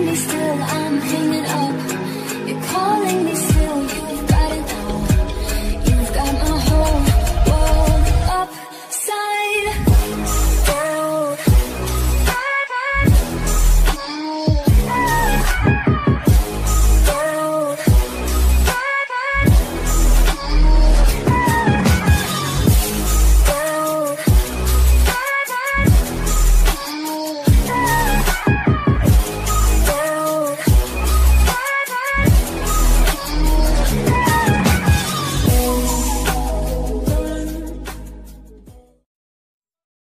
me still. I